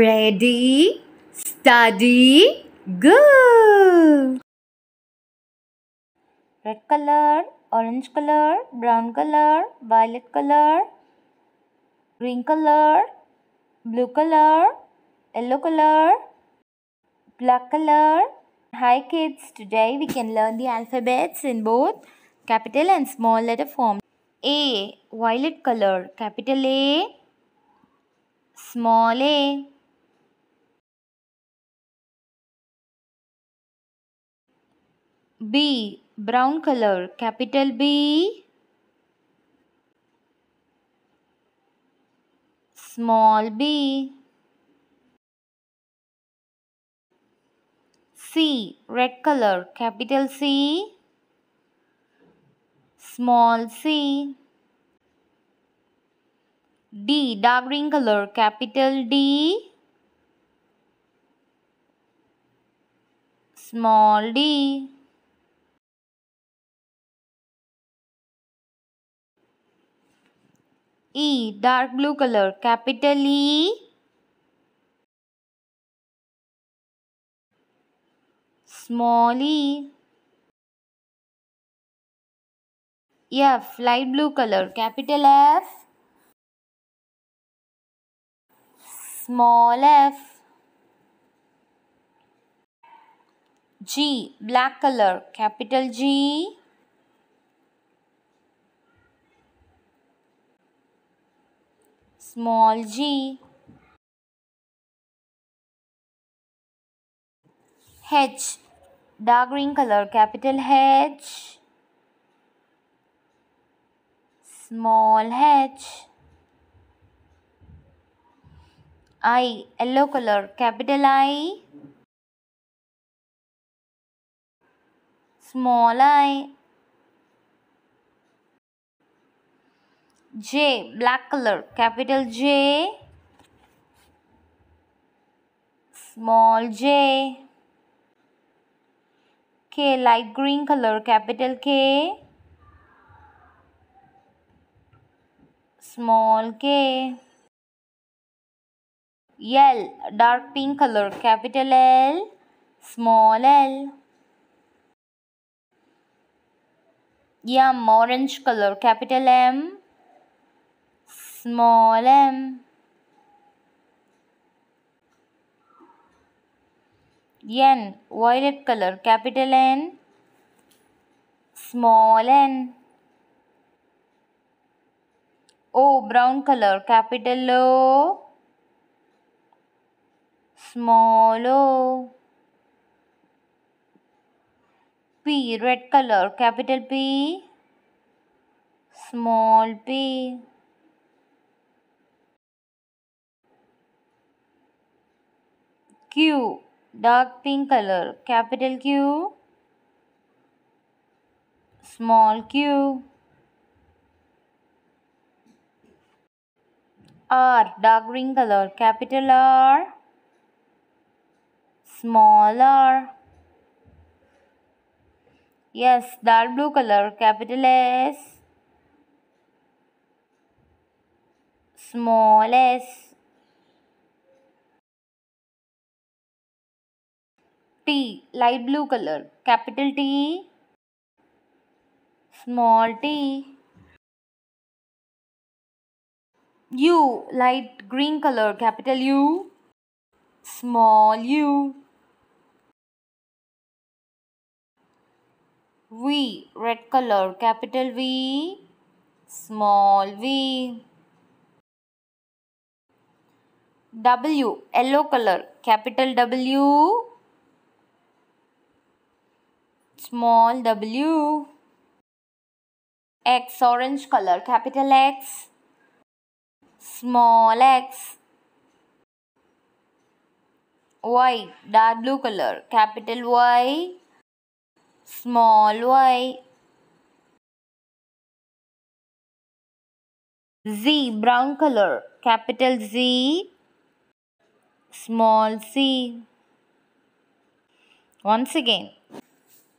Ready, study, go! red color, orange color, brown color, violet color, green color, blue color, yellow color, black color. Hi kids, today we can learn the alphabets in both capital and small letter form. A, violet color, capital A, small a. B, brown color, capital B, small b. C, red color, capital C, small c. D, dark green color, capital D, small d. E, dark blue color, capital E, small e. F, light blue color, capital F, small f. G, black color, capital G, small g. H, dark green color, capital H, small h. I, yellow color, capital I, small i. J, black color, capital J, small j. K, light green color, capital K, small k. L, dark pink color, capital L, small l. M, orange color, capital M, small m. N, violet color, capital N, small n. O, brown color, capital O, small o. P, red color, capital P, small p. Q, dark pink color, capital Q, small q. R, dark green color, capital R, small yes dark blue color, capital S, small s. T, light blue color, capital T, small t. U, light green color, capital U, small u. V, red color, capital V, small v. W, yellow color, capital W, small w. X, orange color, capital X, small x. Y, dark blue color, capital Y, small y. Z, brown color, capital Z, small c. Once again,